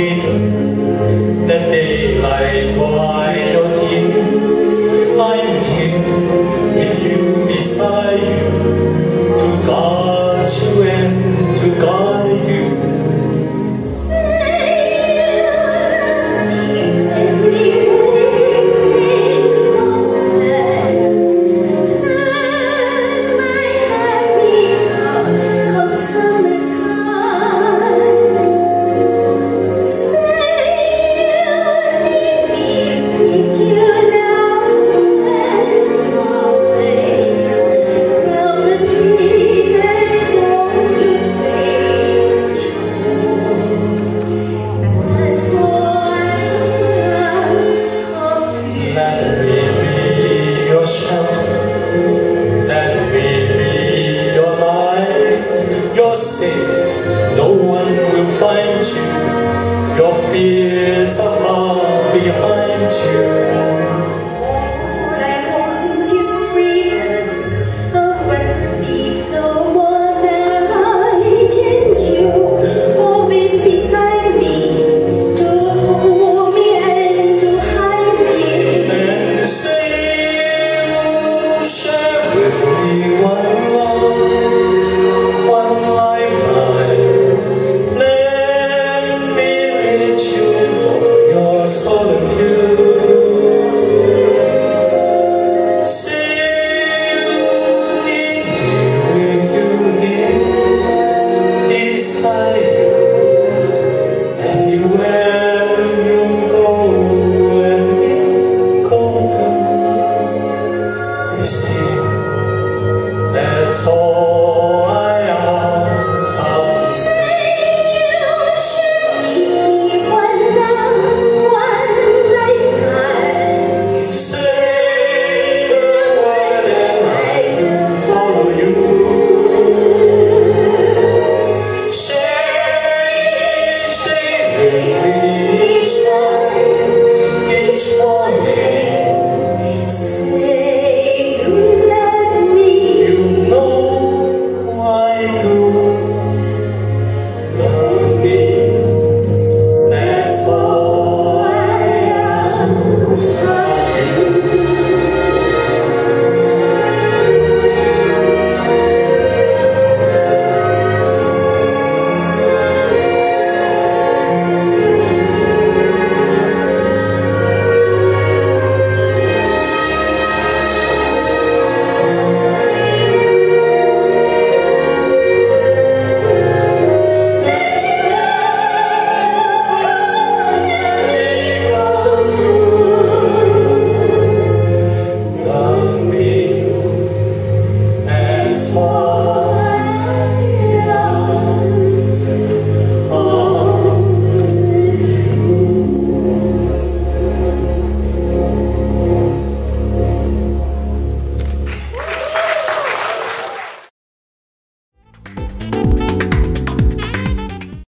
You. Let me be your shelter, Let me be your light. You're safe, no one will find you, your fears are far behind you.